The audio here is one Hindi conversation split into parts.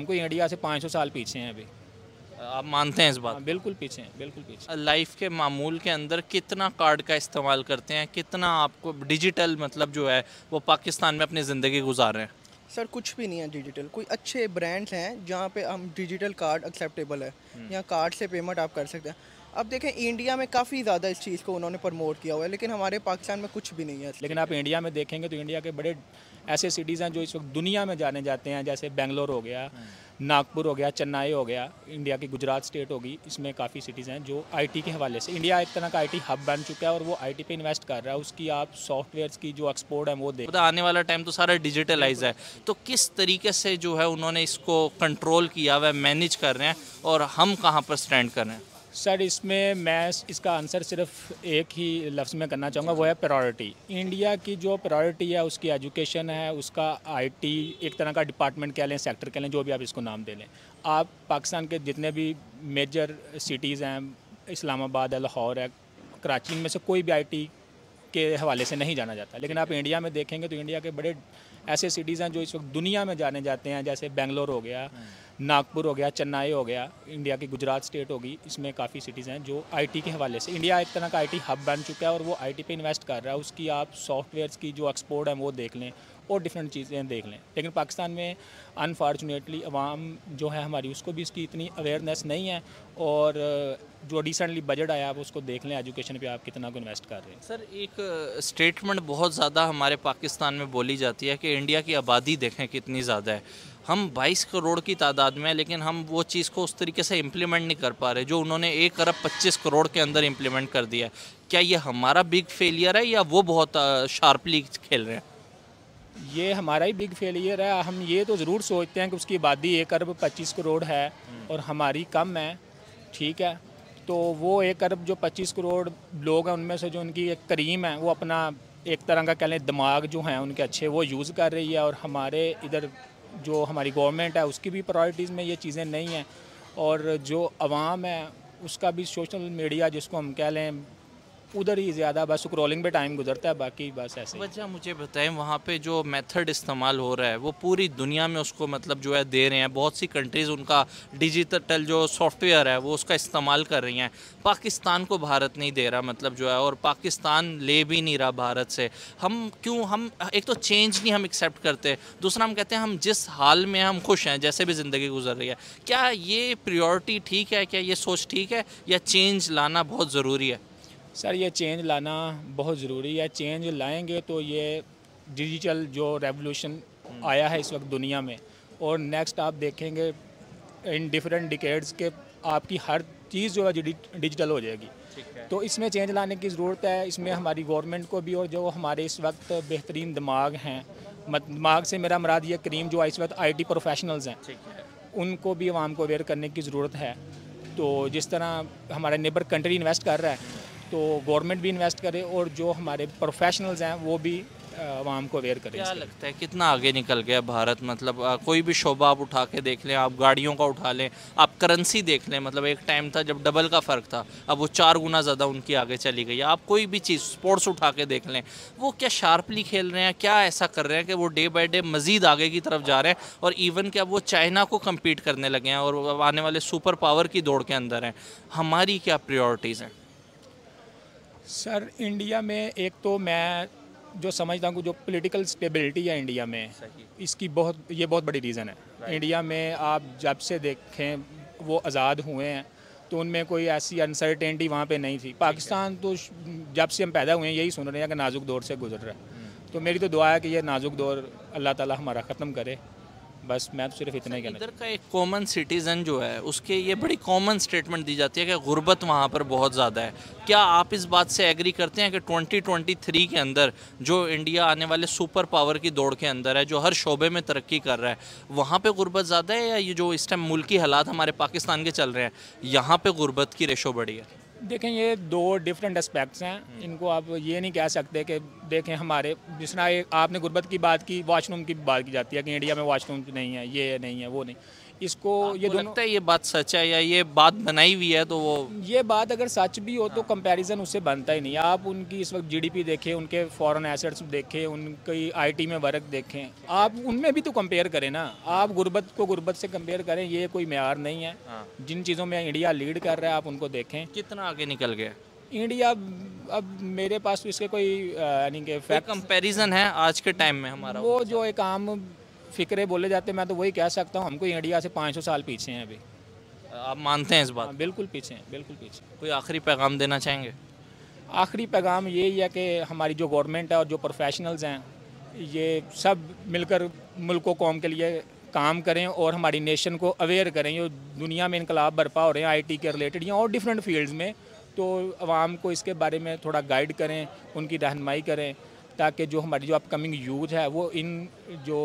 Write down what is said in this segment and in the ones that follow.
हमको इंडिया से 500 साल पीछे हैं अभी। आप मानते हैं इस बात हाँ, बिल्कुल पीछे हैं बिल्कुल पीछे लाइफ के मामूल के अंदर कितना कार्ड का इस्तेमाल करते हैं? कितना आपको डिजिटल मतलब जो है वो पाकिस्तान में अपनी ज़िंदगी गुजार रहे हैं? सर कुछ भी नहीं है डिजिटल कोई अच्छे ब्रांड्स हैं जहाँ पे हम डिजिटल कार्ड एक्सेप्टेबल है। यहाँ कार्ड से पेमेंट आप कर सकते हैं। अब देखें इंडिया में काफ़ी ज़्यादा इस चीज़ को उन्होंने प्रमोट किया हुआ है लेकिन हमारे पाकिस्तान में कुछ भी नहीं है लेकिन आप इंडिया में देखेंगे तो इंडिया के बड़े ऐसे सिटीज़ हैं जो इस वक्त दुनिया में जाने जाते हैं जैसे बेंगलोर हो गया नागपुर हो गया चेन्नई हो गया इंडिया की गुजरात स्टेट होगी इसमें काफ़ी सिटीज़ हैं जो आईटी के हवाले से इंडिया एक तरह का आईटी हब बन चुका है और वो आईटी पे इन्वेस्ट कर रहा है उसकी आप सॉफ्टवेयर की जो एक्सपोर्ट है वो देख पता आने वाला टाइम तो सारा डिजिटलाइज है। तो किस तरीके से जो है उन्होंने इसको कंट्रोल किया हुआ मैनेज कर रहे हैं और हम कहाँ पर स्टैंड कर रहे हैं? सर इसमें मैं इसका आंसर सिर्फ़ एक ही लफ्ज़ में करना चाहूँगा, वो है प्रायोरिटी इंडिया की जो प्रायोरिटी है, उसकी एजुकेशन है, उसका आईटी एक तरह का डिपार्टमेंट कह लें सेक्टर कह लें, जो भी आप इसको नाम दे लें. आप पाकिस्तान के जितने भी मेजर सिटीज़ हैं, इस्लामाबाद है, लाहौर है, कराची में से कोई भी आईटी के हवाले से नहीं जाना जाता. लेकिन आप इंडिया में देखेंगे तो इंडिया के बड़े ऐसे सिटीज़ हैं, जो इस वक्त दुनिया में जाने जाते हैं, जैसे बेंगलोर हो गया नागपुर हो गया, चेन्नई हो गया, इंडिया की गुजरात स्टेट होगी, इसमें काफ़ी सिटीज़ हैं जो आईटी के हवाले से, इंडिया एक तरह का आईटी हब बन चुका है और वो आईटी पे इन्वेस्ट कर रहा है, उसकी आप सॉफ्टवेयर्स की जो एक्सपोर्ट है वो देख लें और डिफरेंट चीज़ें देख लें। लेकिन पाकिस्तान में अनफॉर्चुनेटली आवाम जो है हमारी, उसको भी इसकी इतनी अवेयरनेस नहीं है और जो रिसेंटली बजट आया, आप उसको देख लें एजुकेशन पे आप कितना को इन्वेस्ट कर रहे हैं। सर, एक स्टेटमेंट बहुत ज़्यादा हमारे पाकिस्तान में बोली जाती है कि इंडिया की आबादी देखें कितनी ज़्यादा है। हम 22 करोड़ की तादाद में हैं लेकिन हम वो चीज़ को उस तरीके से इम्प्लीमेंट नहीं कर पा रहे जो उन्होंने एक अरब 25 करोड़ के अंदर इम्प्लीमेंट कर दिया है। क्या ये हमारा बिग फेलियर है या वो बहुत शार्पली खेल रहे हैं? ये हमारा ही बिग फेलियर है। हम ये तो ज़रूर सोचते हैं कि उसकी आबादी एक अरब पच्चीस करोड़ है और हमारी कम है ठीक है? तो वो एक अरब जो पच्चीस करोड़ लोग हैं उनमें से जो उनकी एक करीम है वो अपना एक तरह का कह लें दिमाग जो हैं उनके अच्छे वो यूज़ कर रही है और हमारे इधर जो हमारी गवर्नमेंट है, उसकी भी प्रायोरिटीज़ में ये चीज़ें नहीं हैं। और जो आवाम है, उसका भी सोशल मीडिया जिसको हम कह लें उधर ही ज़्यादा, बस स्क्रॉलिंग पे टाइम गुजरता है, बाकी बस ऐसे वजह मुझे बताएँ, वहाँ पे जो मेथड इस्तेमाल हो रहा है, वो पूरी दुनिया में उसको मतलब जो है दे रहे हैं। बहुत सी कंट्रीज़ उनका डिजिटल जो सॉफ्टवेयर है, वो उसका इस्तेमाल कर रही हैं। पाकिस्तान को भारत नहीं दे रहा मतलब जो है, और पाकिस्तान ले भी नहीं रहा भारत से। हम क्यों, हम, एक तो चेंज नहीं हम एक्सेप्ट करते, दूसरा हम कहते हैं, हम जिस हाल में हम खुश हैं, जैसे भी ज़िंदगी गुजर रही है, क्या ये प्रियोरिटी ठीक है, क्या ये सोच ठीक है, या चेंज लाना बहुत ज़रूरी है? सर ये चेंज लाना बहुत ज़रूरी है। चेंज लाएँगे तो ये डिजिटल जो रेवोल्यूशन आया है इस वक्त दुनिया में और नेक्स्ट आप देखेंगे इन डिफरेंट डिकेड्स के आपकी हर चीज़ जो है डिजिटल हो जाएगी। तो इसमें चेंज लाने की ज़रूरत है। इसमें हमारी गवर्नमेंट को भी और जो हमारे इस वक्त बेहतरीन दिमाग हैं दिमाग से मेरा मराद ये करीम जो इस वक्त आई टी प्रोफेशनल्स हैं उनको भी आवाम को अवेयर करने की ज़रूरत है। तो जिस तरह हमारा नेबर कंट्री इन्वेस्ट कर रहा है तो गवर्नमेंट भी इन्वेस्ट करे और जो हमारे प्रोफेशनल्स हैं वो भी आवाम को अवेयर करें क्या लगता है कितना आगे निकल गया भारत? मतलब आ, कोई भी शोबा आप उठा के देख लें आप गाड़ियों का उठा लें आप करेंसी देख लें मतलब एक टाइम था जब डबल का फ़र्क था अब वो चार गुना ज़्यादा उनकी आगे चली गई आप कोई भी चीज़ स्पोर्ट्स उठा के देख लें वो क्या शार्पली खेल रहे हैं क्या ऐसा कर रहे हैं कि वो डे बाई डे मज़ीद आगे की तरफ़ जा रहे हैं और इवन क्या वो चाइना को कम्पीट करने लगे हैं और आने वाले सुपर पावर की दौड़ के अंदर हैं? हमारी क्या प्रियोरिटीज़ हैं? सर इंडिया में एक तो मैं जो समझता हूँ जो पॉलिटिकल स्टेबिलिटी है इंडिया में इसकी बहुत ये बहुत बड़ी रीज़न है। इंडिया में आप जब से देखें वो आज़ाद हुए हैं तो उनमें कोई ऐसी अनसर्टेनिटी वहाँ पे नहीं थी। पाकिस्तान तो जब से हम पैदा हुए हैं यही सुन रहे हैं कि नाजुक दौर से गुजर रहा है। तो मेरी तो दुआ है कि ये नाजुक दौर अल्लाह ताला हमारा ख़त्म करे। बस मैं तो सिर्फ़ इतना ही कहना इधर का एक कॉमन सिटीज़न जो है उसके ये बड़ी कॉमन स्टेटमेंट दी जाती है कि गुर्बत वहाँ पर बहुत ज़्यादा है। क्या आप इस बात से एग्री करते हैं कि 2023 के अंदर जो इंडिया आने वाले सुपर पावर की दौड़ के अंदर है जो हर शोबे में तरक्की कर रहा है वहाँ पर गुर्बत ज़्यादा है या ये जो इस टाइम मुल्की हालात हमारे पाकिस्तान के चल रहे हैं यहाँ पर गुर्बत की रेशो बढ़ी है? देखें ये दो डिफरेंट एस्पेक्ट्स हैं। इनको आप ये नहीं कह सकते कि देखें हमारे जिस तरह एक आपने गुर्बत की बात की वॉशरूम की बात की जाती है कि इंडिया में वॉशरूम नहीं है ये नहीं है वो नहीं। इसको ये दोनों लगता है ये बात सच है या ये बात बनाई हुई है तो वो ये बात अगर सच भी हो तो कंपैरिजन उससे बनता ही नहीं। आप उनकी इस वक्त जीडीपी देखें उनके फॉरेन एसेट्स देखें उनकी आईटी में वर्क देखें आप उनमें भी तो कंपेयर करें ना। आप गुर्बत को गुर्बत से कंपेयर करें ये कोई मैार नहीं है। हाँ। जिन चीज़ों में इंडिया लीड कर रहा है आप उनको देखें। कितना आगे निकल गया? इंडिया अब मेरे पास तो इसके कोई यानी कि फैक्ट कंपैरिजन है आज के टाइम में हमारा? वो जो एक आम फिक्रे बोले जाते हैं मैं तो वही कह सकता हूँ हमको इंडिया से 500 साल पीछे हैं अभी। आप मानते हैं इस बात? हाँ, बिल्कुल पीछे हैं बिल्कुल पीछे कोई आखिरी पैगाम देना चाहेंगे? आखिरी पैगाम यही है कि हमारी जो गवर्नमेंट है और जो प्रोफेशनल्स हैं ये सब मिलकर मुल्क कौम के लिए काम करें और हमारी नेशन को अवेयर करें। ये दुनिया में इनकलाब बरपा हो रहे हैं आईटी के रिलेटेड या और डिफरेंट फील्ड्स में तो आवाम को इसके बारे में थोड़ा गाइड करें उनकी रहनमाई करें। ताकि जो हमारी जो अपकमिंग यूथ है वो इन जो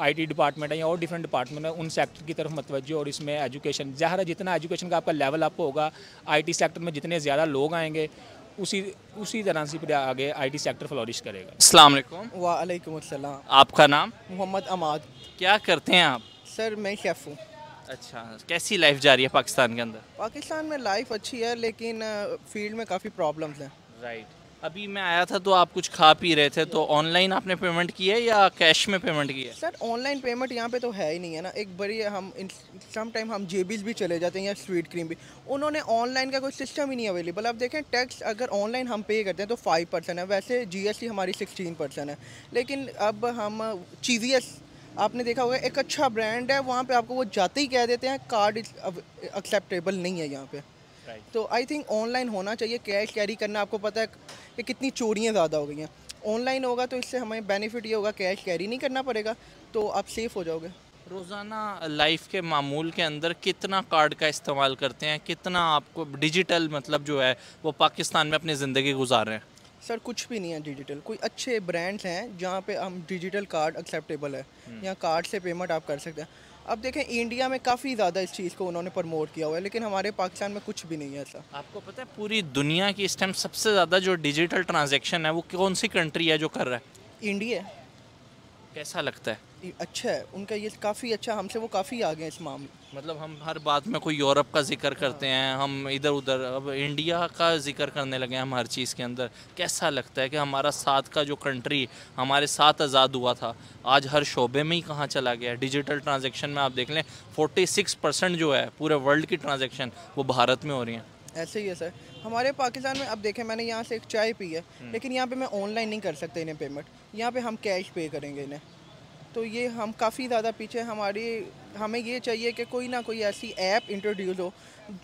आईटी डिपार्टमेंट है या और डिफरेंट डिपार्टमेंट है उन सेक्टर की तरफ़ मतवजो और इसमें एजुकेशन ज़ाहिर जितना एजुकेशन का आपका लेवल अप होगा आईटी सेक्टर में जितने ज़्यादा लोग आएँगे उसी उसी तरह से फिर आगे आईटी सेक्टर फ्लोरिश करेगा। अस्सलाम वालेकुम। वालेकुम अस्सलाम। आपका नाम? मोहम्मद अमाद। क्या करते हैं आप? सर मैं शेफ़ हूँ। अच्छा कैसी लाइफ जा रही है पाकिस्तान के अंदर? पाकिस्तान में लाइफ अच्छी है लेकिन फ़ील्ड में काफ़ी प्रॉब्लम्स हैं। राइट अभी मैं आया था तो आप कुछ खा पी रहे थे तो ऑनलाइन आपने पेमेंट की है या कैश में पेमेंट की है? सर ऑनलाइन पेमेंट यहाँ पे तो है ही नहीं है ना। एक बड़ी हम सम टाइम हम जेबीज भी चले जाते हैं या स्वीट क्रीम भी। उन्होंने ऑनलाइन का कोई सिस्टम ही नहीं अवेलेबल अब देखें टैक्स अगर ऑनलाइन हम पे करते हैं तो फाइव परसेंट है। वैसे जीएसटी हमारी सिक्सटीन परसेंट है। लेकिन अब हम चीवीएस आपने देखा होगा, एक अच्छा ब्रांड है। वहाँ पर आपको वो जाते ही कह देते हैं कार्ड एक्सेप्टेबल नहीं है यहाँ तो आई थिंक ऑनलाइन होना चाहिए कैश कैरी करना आपको पता है कि कितनी चोरियाँ ज़्यादा हो गई हैं। ऑनलाइन होगा तो इससे हमें बेनिफिट ये होगा कैश कैरी नहीं करना पड़ेगा तो आप सेफ़ हो जाओगे। रोज़ाना लाइफ के मामूल के अंदर कितना कार्ड का इस्तेमाल करते हैं? कितना आपको डिजिटल मतलब जो है वो पाकिस्तान में अपनी ज़िंदगी गुजार रहे हैं? सर कुछ भी नहीं है डिजिटल कोई अच्छे ब्रांड्स हैं जहाँ पे हम डिजिटल कार्ड एक्सेप्टेबल है या कार्ड से पेमेंट आप कर सकते हैं। अब देखें इंडिया में काफ़ी ज़्यादा इस चीज़ को उन्होंने प्रमोट किया हुआ है लेकिन हमारे पाकिस्तान में कुछ भी नहीं है ऐसा। आपको पता है पूरी दुनिया की इस टाइम सबसे ज़्यादा जो डिजिटल ट्रांजेक्शन है वो कौन सी कंट्री है जो कर रहा है? इंडिया कैसा लगता है? अच्छा है उनका ये काफ़ी अच्छा हमसे वो काफ़ी आगे हैं इस मामले। मतलब हम हर बात में कोई यूरोप का ज़िक्र करते हैं। हम इधर उधर अब इंडिया का ज़िक्र करने लगे हैं हम हर चीज़ के अंदर। कैसा लगता है कि हमारा साथ का जो कंट्री हमारे साथ आज़ाद हुआ था आज हर शोबे में ही कहाँ चला गया है? डिजिटल ट्रांजेक्शन में आप देख लें फोर्टी सिक्स परसेंट जो है पूरे वर्ल्ड की ट्रांजेक्शन वो भारत में हो रही हैं। ऐसे ही है सर हमारे पाकिस्तान में अब देखें मैंने यहाँ से एक चाय पी है लेकिन यहाँ पे मैं ऑनलाइन नहीं कर सकते इन्हें पेमेंट यहाँ पे हम कैश पे करेंगे इन्हें। तो ये हम काफ़ी ज़्यादा पीछे हमारी हमें ये चाहिए कि कोई ना कोई ऐसी ऐप इंट्रोड्यूस हो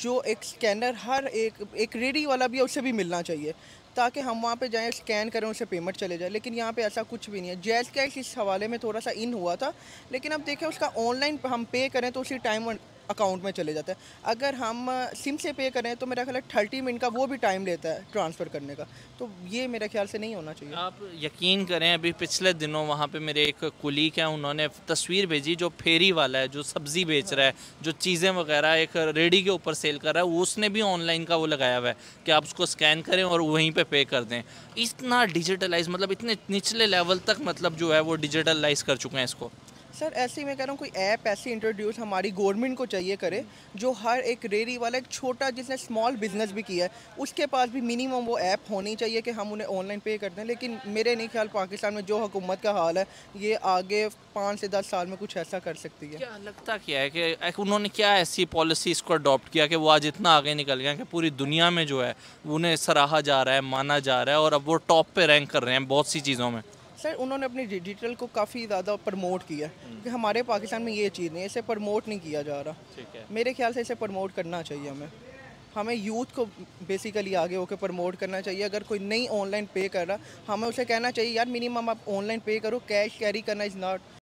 जो एक स्कैनर हर एक एक रेडी वाला भी है उससे भी मिलना चाहिए ताकि हम वहाँ पे जाएँ स्कैन करें उससे पेमेंट चले जाए। लेकिन यहाँ पे ऐसा कुछ भी नहीं है। जैस कैश इस हवाले में थोड़ा सा इन हुआ था लेकिन अब देखें उसका ऑनलाइन हम पे करें तो उसी टाइम अकाउंट में चले जाता है। अगर हम सिम से पे करें तो मेरा ख्याल है थर्टी मिनट का वो भी टाइम लेता है ट्रांसफ़र करने का। तो ये मेरे ख्याल से नहीं होना चाहिए। आप यकीन करें, अभी पिछले दिनों वहाँ पे मेरे एक कुलीग हैं, उन्होंने तस्वीर भेजी जो फेरी वाला है, जो सब्ज़ी बेच रहा है, जो चीज़ें वगैरह एक रेडी के ऊपर सेल कर रहा है, उसने भी ऑनलाइन का वो लगाया हुआ है कि आप उसको स्कैन करें और वहीं पर पे कर दें। इतना डिजिटलाइज मतलब इतने निचले लेवल तक मतलब जो है वो डिजिटलाइज कर चुके हैं इसको। सर, ऐसे ही मैं कह रहा हूँ, कोई ऐप ऐसी इंट्रोड्यूस हमारी गवर्नमेंट को चाहिए करे, जो हर एक रेरी वाला एक छोटा जिसने स्मॉल बिज़नेस भी किया है, उसके पास भी मिनिमम वो ऐप होनी चाहिए कि हम उन्हें ऑनलाइन पे करते हैं लेकिन मेरे नहीं ख्याल पाकिस्तान में जो हुकूमत का हाल है, ये आगे पाँच से दस साल में कुछ ऐसा कर सकती है। क्या लगता क्या है कि उन्होंने क्या ऐसी पॉलिसी इसको अडॉप्ट किया कि वो आज इतना आगे निकल गया कि पूरी दुनिया में जो है, उन्हें सराहा जा रहा है, माना जा रहा है, और अब वो टॉप पर रैंक कर रहे हैं बहुत सी चीज़ों में? सर उन्होंने अपनी डिजिटल को काफ़ी ज़्यादा प्रमोट किया कि हमारे पाकिस्तान में ये चीज़ नहीं है इसे प्रमोट नहीं किया जा रहा। ठीक है। मेरे ख्याल से इसे प्रमोट करना चाहिए हमें। हमें यूथ को बेसिकली आगे होकर प्रमोट करना चाहिए। अगर कोई नहीं ऑनलाइन पे कर रहा हमें उसे कहना चाहिए यार मिनिमम आप ऑनलाइन पे करो कैश कैरी करना इज़ नॉट